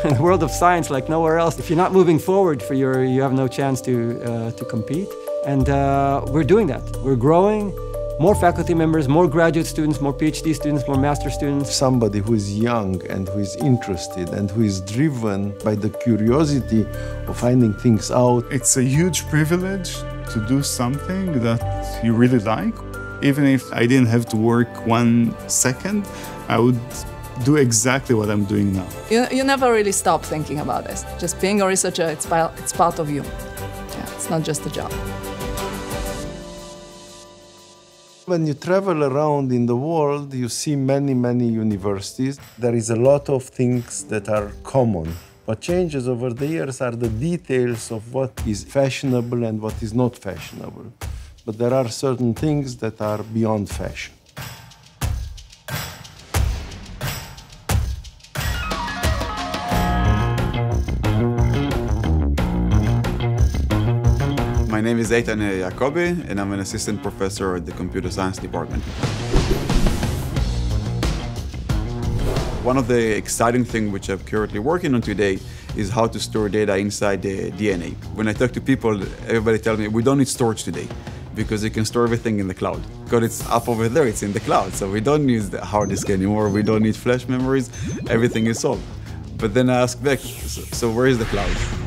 in the world of science like nowhere else. If you're not moving forward, for your, you have no chance to, uh, to compete. And uh, we're doing that. We're growing. More faculty members, more graduate students, more PhD students, more master students. Somebody who is young and who is interested and who is driven by the curiosity of finding things out. It's a huge privilege to do something that you really like. Even if I didn't have to work one second, I would do exactly what I'm doing now. You, you never really stop thinking about this. Just being a researcher, it's, it's part of you. Yeah, it's not just a job. When you travel around in the world, you see many, many universities. There is a lot of things that are common. What changes over the years are the details of what is fashionable and what is not fashionable. But there are certain things that are beyond fashion. Name is Eitan Yaakobi, and I'm an assistant professor at the computer science department. One of the exciting things which I'm currently working on today is how to store data inside the DNA. When I talk to people, everybody tells me we don't need storage today because you can store everything in the cloud. Because it's up over there, it's in the cloud. So we don't use the hard disk anymore, we don't need flash memories, everything is solved. But then I ask back, so where is the cloud?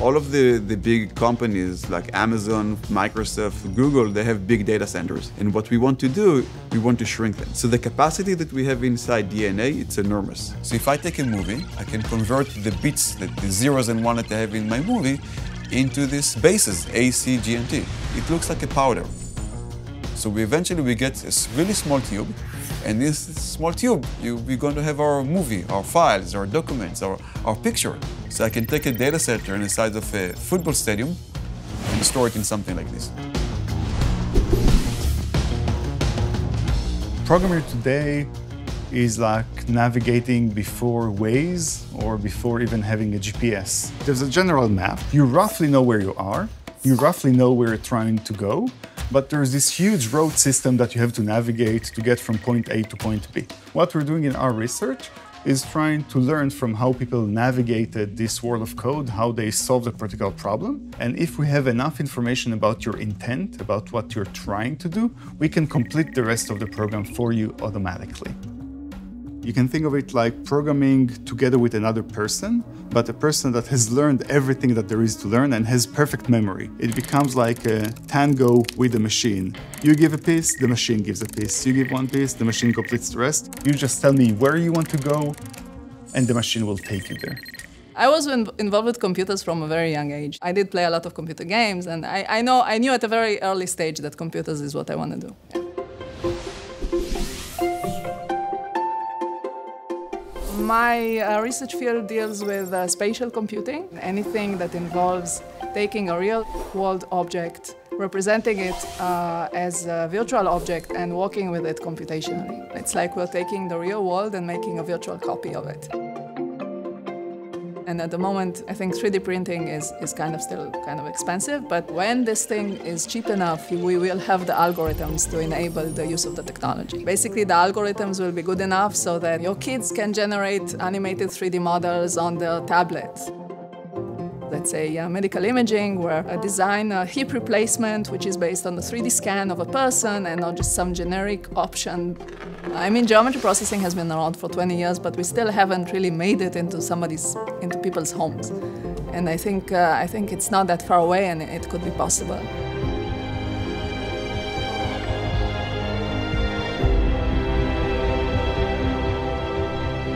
All of the, the big companies like Amazon, Microsoft, Google, they have big data centers. And what we want to do, we want to shrink them. So the capacity that we have inside DNA, it's enormous. So if I take a movie, I can convert the bits, the, the zeros and one that I have in my movie, into these bases, A, C, G, and T. It looks like a powder. So we eventually we get a really small tube, and this small tube, you, we're going to have our movie, our files, our documents, our, our picture. So I can take a data center in the size of a football stadium and store it in something like this. Programming today is like navigating before Waze or before even having a GPS. There's a general map. You roughly know where you are. You roughly know where you're trying to go. But there's this huge road system that you have to navigate to get from point A to point B. What we're doing in our research is trying to learn from how people navigated this world of code, how they solved a particular problem. And if we have enough information about your intent, about what you're trying to do, we can complete the rest of the program for you automatically. You can think of it like programming together with another person, but a person that has learned everything that there is to learn and has perfect memory. It becomes like a tango with a machine. You give a piece, the machine gives a piece. You give one piece, the machine completes the rest. You just tell me where you want to go, and the machine will take you there. I was involved with computers from a very young age. I did play a lot of computer games, and I, I know I knew at a very early stage that computers is what I want to do. My uh, research field deals with uh, spatial computing, anything that involves taking a real world object, representing it uh, as a virtual object and working with it computationally. It's like we're taking the real world and making a virtual copy of it. And at the moment, I think 3D printing is, is kind of still kind of expensive, but when this thing is cheap enough, we will have the algorithms to enable the use of the technology. Basically, the algorithms will be good enough so that your kids can generate animated 3D models on their tablets let's say uh, medical imaging, where I design a hip replacement, which is based on the 3D scan of a person and not just some generic option. I mean, geometry processing has been around for 20 years, but we still haven't really made it into somebody's, into people's homes. And I think, uh, I think it's not that far away and it could be possible.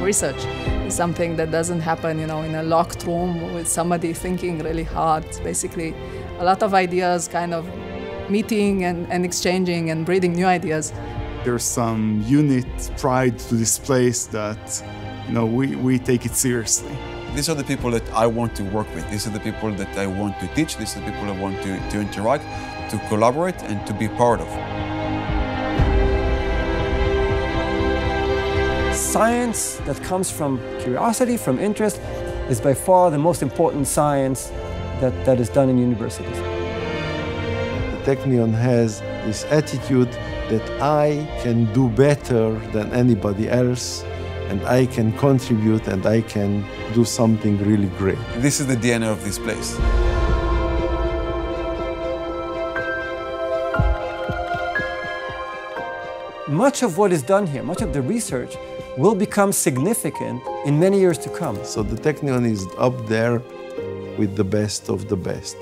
Research something that doesn't happen, you know, in a locked room with somebody thinking really hard. It's basically a lot of ideas kind of meeting and, and exchanging and breeding new ideas. There's some unit pride to this place that, you know, we, we take it seriously. These are the people that I want to work with. These are the people that I want to teach. These are the people I want to, to interact, to collaborate, and to be part of. Science that comes from curiosity, from interest, is by far the most important science that, that is done in universities. The Technion has this attitude that I can do better than anybody else and I can contribute and I can do something really great. This is the DNA of this place. Much of what is done here, much of the research, will become significant in many years to come. So the Technion is up there with the best of the best.